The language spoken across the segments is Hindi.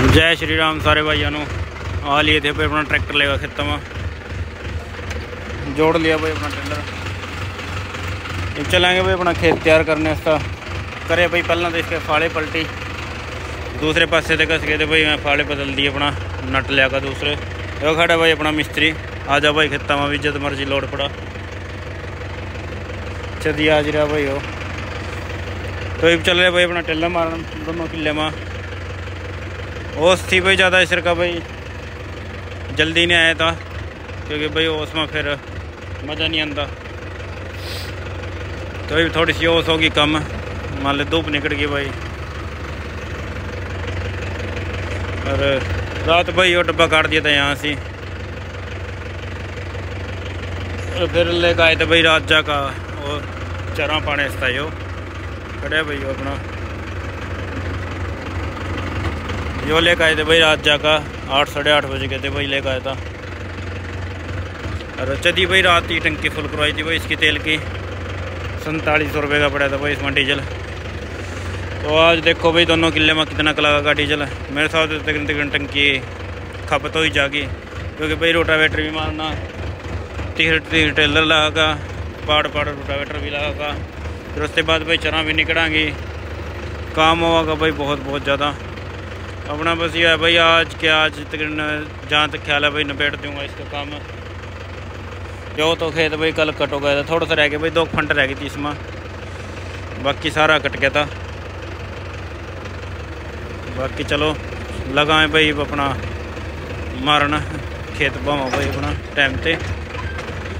जय श्री राम सारे भाइयों आ लिए थे भाई अपना ट्रैक्टर लेगा खेतों में जोड़ लिया भाई अपना टेलर चलेंगे भाई अपना खेत तैयार करने इसका करे भाई पहला तो इसके फाड़े पलटी दूसरे पासे से घस गए थे भाई मैं फाड़े बदल दिए अपना नट लिया का दूसरे वो खड़ा भाई अपना मिस्त्री आ जा भाई खेतों में भी जब मर्ज़ी लोड पड़ा चदी आज रहा भाई वो तो ये चल रहे भाई अपना टेलर मारन दोनों किले में ओस थी भाई ज़्यादा इसर का भाई। जल्दी नहीं आया था, क्योंकि भाई ओस में फिर मज़ा नहीं आता तो अभी थोड़ी सी ओस होगी कम, मान लो धूप निकल गई भाई। और रात भाई वो डब्बा काट दिया था यहाँ से। फिर लेकर आए थे भाई रात जा का और चरा पाने यो खड़े भाई अपना। यो लेकर आए थे भाई रात जाका आठ, साढ़े आठ बजे गए थे भाई लेकर आया था। और चदी भाई रात ही टंकी फुल करवाई थी भाई इसकी तेल की। सैंतालीस सौ रुपये का पड़ा था भाई इसमें डीजल। तो आज देखो भाई दोनों किले में कितना का लगा डीजल मेरे साथ तो तकरीबन तकरीबन टंकी खपत हो ही जागी, क्योंकि भाई रोटावेटर भी मारना, तीर तीर टेलर लगा, पाड़ पाड़ रोटावेटर भी लगा। फिर उसके बाद भाई चरा भी निकलेंगी। काम होगा भाई बहुत बहुत ज़्यादा। अपना बस ये है भाई आज के आज तकरीबन जहाँ तक ख्याल है भाई निपेट दूँगा इसका काम जो तो खेत भाई कल कट हो गया था थोड़ा सा रह गया भाई दो फंट रह गई थी इसमें बाकी सारा कट गया था बाकी चलो लगाए भाई अपना मारना खेत भाव भाई अपना टाइम से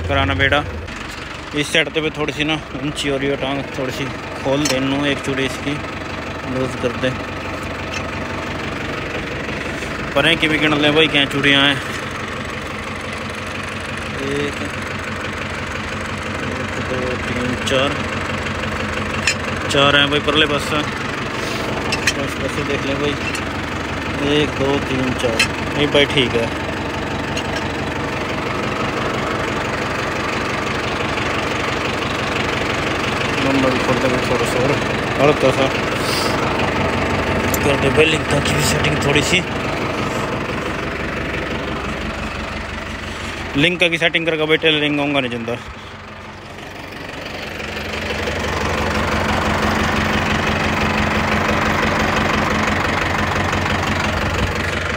कराना बेड़ा इस साइड पे भी थोड़ी सी ना ऊँची हो रही है टांग थोड़ी सी खोल देनू एक चूड़ी इसकी लूज कर दे पर कि गिन लें भाई क्या चूड़ियाँ हैं। एक दो, तीन, चार। चार हैं भाई, परले बस बस देख लें भाई। एक, दो, तीन, चार। नहीं भाई, ठीक है। नंबर थोड़ा सा और। हल्का सा। कर की सेटिंग थोड़ी सी। लिंक की सेटिंग करके बैठे लिंक आऊँगा नहीं ज़िंदा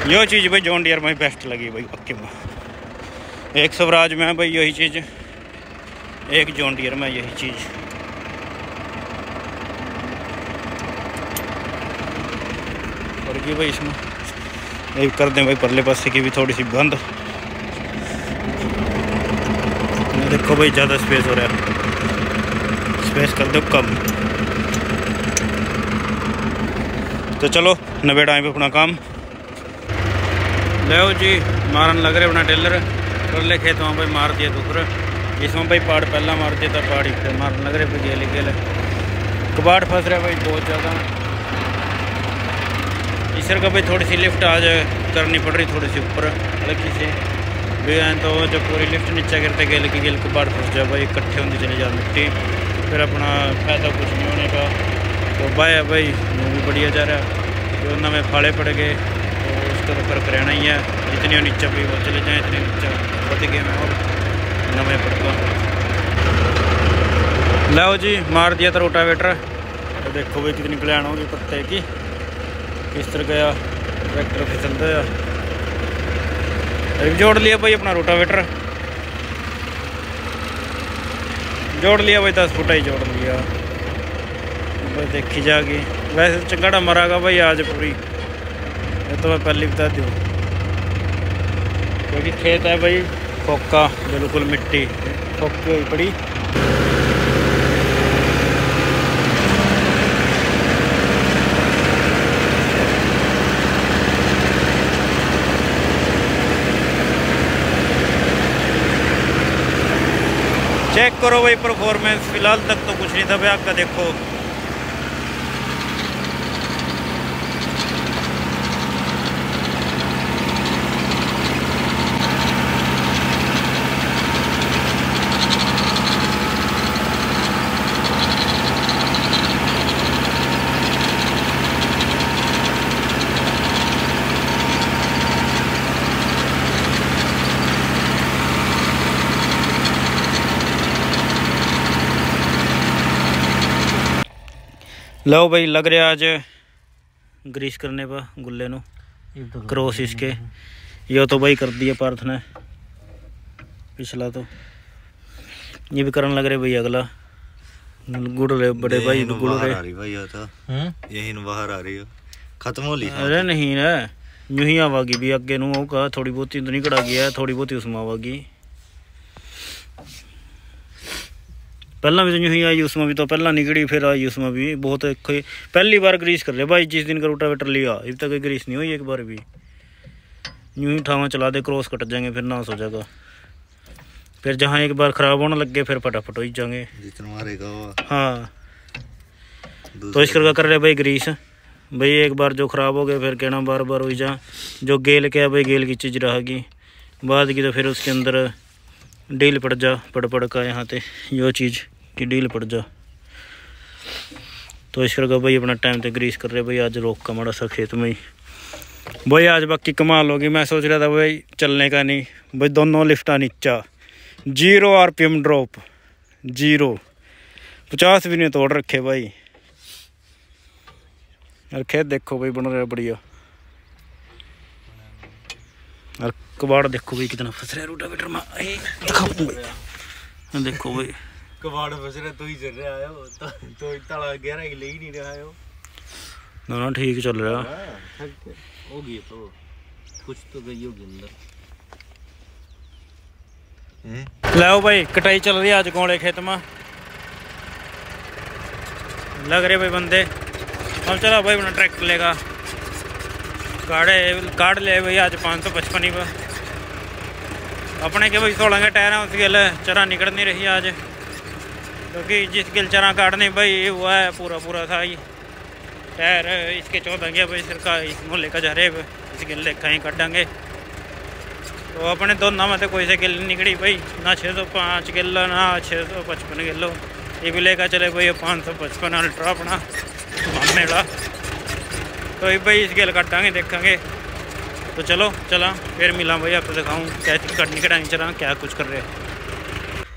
यो चीज़ भाई जॉन डियर में बेस्ट लगी भाई, पक्के में। एक स्वराज में भाई यही चीज़। एक जॉन डियर में यही चीज़। और ये भाई इसमें कर दें भाई, परले पासे की भी थोड़ी सी बंद। देखो भाई, ज़्यादा स्पेस हो रहा है। स्पेस कर दो कम। तो चलो नबेड़ा पे अपना काम। ले जी, मारन लग रहे अपना टेलर। कर ले खेत वहाँ भाई मार दिया दूसरा इसमें भाई पाड़ पहला मार दिया था, पहाड़ी फिर मारन लग रहे गेले गेले कबाड़ फंस रहा भाई, बहुत ज़्यादा। इस का भाई थोड़ी सी लिफ्ट आज करनी पड़ रही थोड़ी सी ऊपर, हल्की सी। भी हैं तो जब पूरी लिफ्ट नीचे गिरते गिल के गिल के बाढ़ जाए भाई इकट्ठे होंगे चले जाए मिट्टी फिर अपना फ़ायदा कुछ नहीं होने का तो बाय भाई वो भी बढ़िया जा रहा है नवे फाड़े पड़ गए तो उसका तो फ़र्क रहना ही है जितनी नीचे भी वो चले जाएँ इतने नीचे बढ़ गए मैं और नवे पड़का लाओ जी मार दिया था रोटावेटर तो देखो भाई कितनी कल्याण होगी पत्ते की किस तरह गया ट्रैक्टर फिसलता है जोड़ लिया भाई अपना रोटावेटर जोड़ लिया भाई दस फुटा ही जोड़ लिया भाई देखी जागी वैसे चंगाड़ा मरागा भाई आज पूरी ये तो मैं पहले बता दूँ क्योंकि खेत है भाई फोका बिल्कुल मिट्टी फोकी पड़ी चेक करो भाई परफॉर्मेंस फ़िलहाल तक तो कुछ नहीं था भाई आपका देखो। लो भाई लग रहा आज ग्रीस करने पर गुल्ले नु क्रॉस इसके ये तो भाई कर दिया पार्थ ने पिछला तो ये भी करने लग रहे भाई अगला गुड़ रहे बड़े भाई गुड़ रहे भाई ये तो यही बाहर आ रही है खत्म हो ली अरे नहीं ना यूँ ही आवागी भी अगे नु होगा थोड़ी बहुती तो निकड़ा गया थोड़ी बहुती उसमें आवागी पहला भी तो आई उसमें भी तो पहला निकड़ी फिर आई उसमें भी बहुत पहली बार ग्रीस कर रहे भाई जिस दिन का रोटावेटर लिया अभी तक ग्रीस नहीं हुई एक बार भी यूँ ही ठावा चला दे क्रॉस कट जाएँगे फिर नाश हो जाएगा फिर जहाँ एक बार खराब होने लग गए फिर फटाफट हो जाएँगे हाँ तो इस करके कर रहे भाई ग्रीस भाई एक बार जो ख़राब हो गया फिर कहना बार बार हो जा जो गेल क्या भाई गेल की चीज़ रहेगी बाद की तो फिर उसके अंदर डील पड़ जा पड़ पड़ का यहाँ पे यो चीज़ की पड़ जा। तो इस करके भाई अपना टाइम पे ग्रीस कर रहे भाई, आज रोक का माड़ा सा खेत में ही। भाई, आज बाकी कमाल होगी मैं सोच रहा था भाई, चलने का नहीं। भाई, दोनों लिफ्टा नीचा। Zero R P M drop zero पचास भी नहीं तोड़ रखे भाई। और खेत देखो भाई, बन रहा बढ़िया। और कबाड़ देखो भाई, कितना फंस रहा है में। देखो भाई। कबाड़ फस रहा तू ही चल रहा हो तो तो तला गहरा ही ले ही नहीं रहा हो ना ना ठीक चल रहा। होगी तो। कुछ तो गई होगी अंदर। लाओ भाई कटाई चल रही है आज गोले खेत में। लग रहे भाई बंदे। हम चला भाई अपना ट्रैक्टर लेगा। काढ़े काढ़ ले भाई आज पाँच सौ पचपन ही अपने के भाई सोलह के टायर हैं उस गिल चरा निकल नहीं रही आज। क्योंकि जिस गिल चरा काटने, भाई वो है पूरा पूरा था ही टायर इसके चौदह गया, भाई, सरकार, इस मोहल्ले का जा रहे इस गिल लेखा ही काटेंगे। तो अपने दोनों में तो कोई से गिल निकली, भाई, ना छः सौ पाँच किलो ना छः सौ पचपन किलो ये भी लेकर चले, भाई पाँच सौ पचपन अल्ट्रा अपना वाला। तो ये, भाई, इस गिल काटांगे, देखेंगे। तो चलो, चला, फिर मिला, भाई, आपको दिखाऊँ क्या कटनी कटानी चला क्या कुछ कर रहे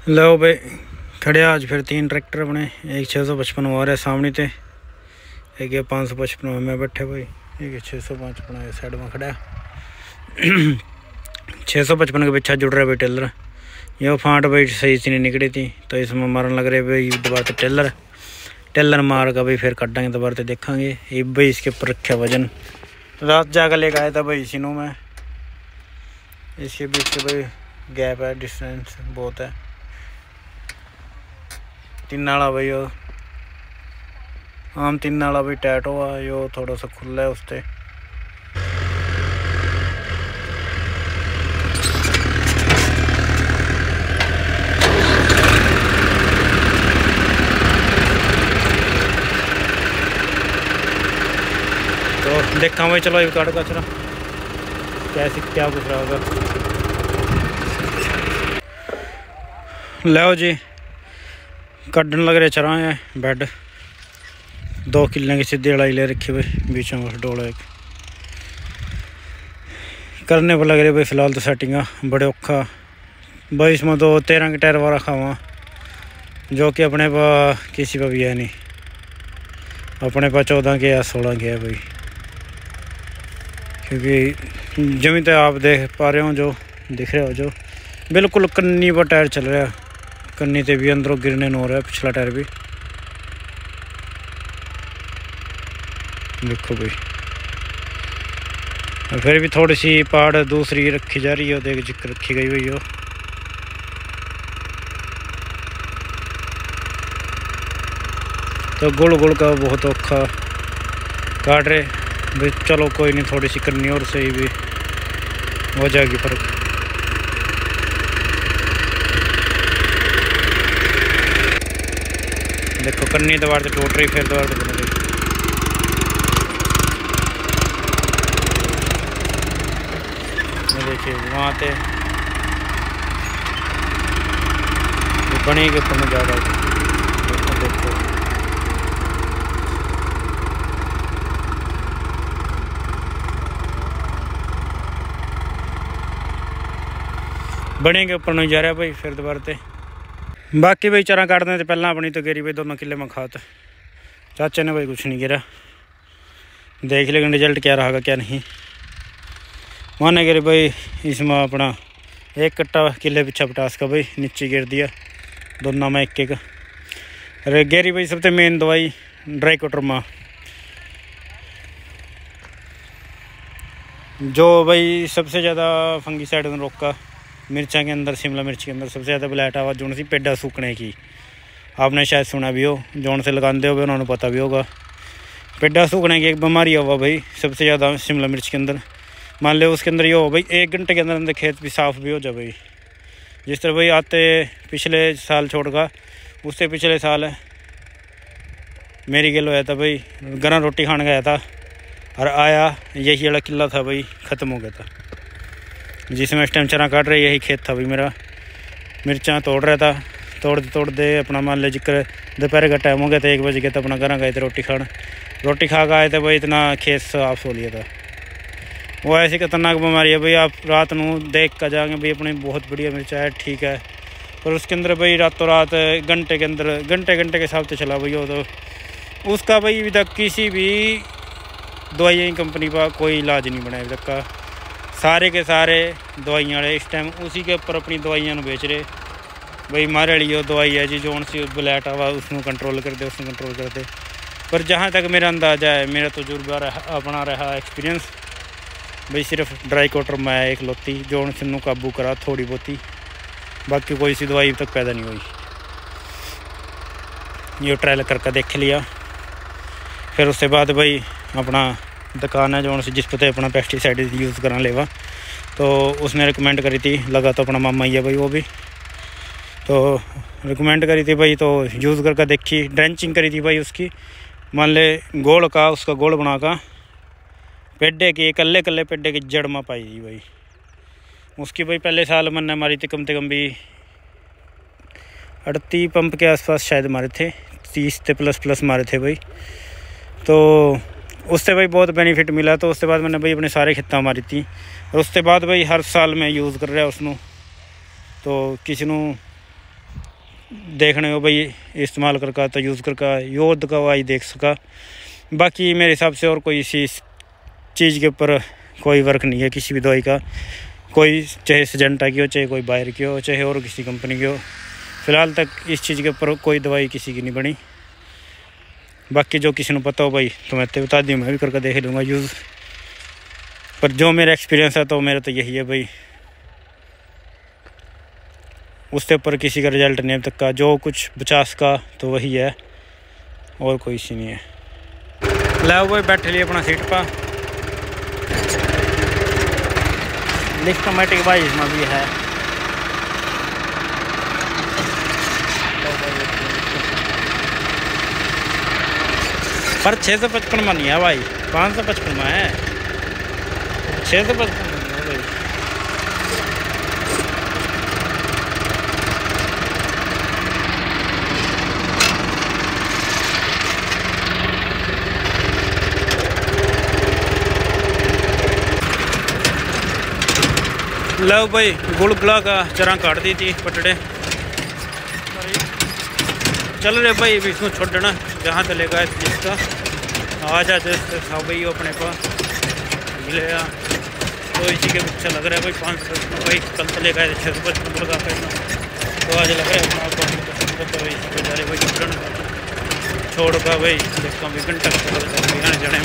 लो, भाई। खड़े आज फिर तीन ट्रैक्टर अपने एक छः सौ पचपन वो रहे सामने थे एक ये पाँच सौ पचपन में बैठे भाई। एक छः सौ पचपन साइड में खड़ा छः सौ पचपन के पीछा जुड़ रहा है भाई टेलर। ये फांट भाई सही से नहीं निकली थी तो इसमें मारन लग रहे भाई दोबारा तो टेलर। टेलर मार का भाई फिर काटेंगे, दोबारा तो देखेंगे। ये भाई इसके ऊपर रखा वज़न। रात जाकर लेकर आया था भाई सिनों में। इसके बीच के भाई गैप है, डिस्टेंस बहुत है। तीन वाला भाई वो आम तीन वाला भाई टाइट हुआ यो थोड़ा सा खुला है उससे तो देखा भाई, चलो काट का चला। कैसे, क्या कुछ रहा होगा? लो जी। कड्डन लग रहे चरा है बेड दो किले की सीधी लड़ाई ले रखी भाई बीच में डोला करने पर लग रहे भाई फ़िलहाल तो सेटिंग बड़े औखा भाई इसमें तो तेरह के टायर वाला खावा जो कि अपने पा किसी पर भी है नहीं अपने पास चौदह के या सोलह के है भाई क्योंकि जमी तो आप देख पा रहे हो जो दिख रहे हो जो बिल्कुल कन्नी पर टायर चल रहा है कन्नी से भी अंदरों गिरने हो रहा है, पिछला टायर भी। देखो भाई। फिर भी थोड़ी सी पहाड़ दूसरी रखी जा रही है, देख ज़िक्र रखी गई हुई हो। तो गुड़ गुड़ का बहुत औखा काट रहे भाई चलो कोई नहीं, थोड़ी सी करनी और सही भी। हो जाएगी फ़र्क। देखो कन्नी दीवार से रही फिर दीवार से बन रही देखिए, वहाँ पे बनी के ऊपर जा रहा देखो बने के उपर नहीं जा रहा भाई, फिर दोबारा बाकी भाई चरा काटने से पहला अपनी तो गेरी भाई दोनों किले में खात चाचा ने भाई कुछ नहीं गिरा देख लेकिन रिज़ल्ट क्या रहा क्या नहीं माने गिरे भाई इसमें अपना एक कट्टा किले पीछा पटास भाई नीचे गिर दिया दोनों में एक एक अरे गेरी भाई सबसे मेन दवाई ड्राई कोटरमा जो भाई सबसे ज़्यादा फंगी साइड रोका मिर्चा के अंदर, शिमला मिर्च के अंदर सबसे ज़्यादा ब्लैट आवाज़ जोन सी पेडा सूखने की। आपने शायद सुना भी हो जोन से लगाते हो उन्होंने पता भी होगा। पेडा सूखने की एक बीमारी हुआ भाई, सबसे ज़्यादा शिमला मिर्च के अंदर। मान लो उसके अंदर ये हो भाई, एक घंटे के अंदर अंदर खेत भी साफ़ भी हो जाए भाई। जिस तरह भाई आते पिछले साल छोड़ उससे पिछले साल मेरी गिल होया था भाई गर्म रोटी खाने गया था, और आया, यही वाला किला था भाई, ख़त्म हो गया था। जिसमें इस टाइम चना काट रहे, यही खेत था भाई मेरा। मिर्चा तोड़ रहा था। तोड़ते तोड़ते अपना मान लो ज़िक्र, दोपहर का टाइम हो गया था, एक बजे गया था अपना घर गए थे रोटी खाने रोटी खा कर आए थे भाई, इतना खेत साफ़ हो लिया था। वो ऐसी खतरनाक बीमारी है भाई, आप रात को देख कर जाएँगे भाई, अपनी बहुत बढ़िया मिर्चा है, ठीक है। पर उसके अंदर भाई रातों रात, घंटे के अंदर, घंटे घंटे के हिसाब से चला भाई वो तो। उसका भाई अभी तक किसी भी दवाइयाँ कंपनी का कोई इलाज नहीं बना अभी तक का। सारे के सारे दवाइयाँ इस टाइम उसी के ऊपर अपनी दवाइयाँ बेच रहे भाई मारे वाली वो दवाई है जी जो सी ब्लैट आवा उसको कंट्रोल कर दे उसको कंट्रोल कर दे पर जहाँ तक मेरा अंदाज़ा है मेरा तजुर्बा रहा अपना रहा एक्सपीरियंस भाई सिर्फ़ ड्राई कोटर में एक लोती जो सिन्नू काबू करा थोड़ी बहुती बाकी कोई सी दवाई तक पैदा नहीं हुई ये ट्रायल करके देख लिया फिर उसके बाद भाई अपना दुकान है जो जिस पते अपना पेस्टिसाइड यूज़ करना लेवा तो उसने रिकमेंड करी थी लगा तो अपना मामा ही है भाई वो भी तो रिकमेंड करी थी भाई तो यूज़ करके देखी ड्रेंचिंग करी थी भाई उसकी मान ले गोल का उसका गोल बना का पेडे की कल्ले कल्ले पेडे की जड़ में पाई थी भाई उसकी भाई पहले साल मैंने मारी थी कम से कम भी अड़ती पंप के आसपास शायद मारे थे तीस से प्लस प्लस मारे थे भाई तो उससे भाई बहुत बेनिफिट मिला तो उसके बाद मैंने भाई अपने सारे खिता मारी थी। और उसके बाद भाई हर साल मैं यूज़ कर रहा उसनों। तो किसी देखने को भाई, इस्तेमाल करका तो यूज़ करका यो दवाई देख सका। बाकी मेरे हिसाब से और कोई इसी चीज़ के ऊपर कोई वर्क नहीं है किसी भी दवाई का। कोई चाहे सजेंटा की हो, चाहे कोई बायर की हो, चाहे और किसी कंपनी की हो। फ़िलहाल तक इस चीज़ के ऊपर कोई दवाई किसी की नहीं बनी। बाकी जो किसी को पता हो भाई तो मैं तो बता दी मैं भी करके देख लूँगा यूज़। पर जो मेरा एक्सपीरियंस है तो मेरा तो यही है भाई। उसके ऊपर किसी का रिज़ल्ट नहीं अब तक का जो कुछ पचास का तो वही है। और कोई सी नहीं है। लो भाई, बैठे लिए अपना सीट पर लिस्टोमेटिक भाई, इसमें भी है। पर छः सौ पचपन में नहीं है भाई, पाँच सौ पचपन में है। छः सौ पचपन लो भाई, गुड़ गुला का चरा काट दी थी पटड़े। चल रहे भाई इसको छोड़ना, जहाँ चलेगा इस चीज़ का आ जा था भाई अपने पास मिले तो इसी के पीछे लग रहा है भाई पाँच सौ भाई कल चलेगा छः सौ पचपन लगा करना तो आज लग रहा है अपना तो इसी को जा रहे भाई कपड़न छोड़ का भाई देखा भी घंटा जाने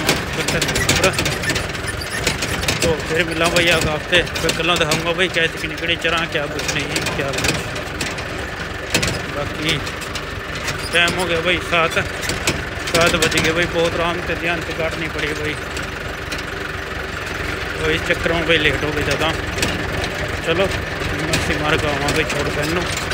तो फिर मिला भैया आपसे फिर कल दिखाऊँगा भाई कैसे की निकली चरा क्या कुछ नहीं क्या कुछ बाकी टाइम हो गया भाई सात सात बज गए भाई बहुत आराम से ध्यान से काटनी पड़ी भाई तो इस चक्कर में भाई लेट हो गए ज़्यादा चलो मैं मार का भाई छोड़ पहनू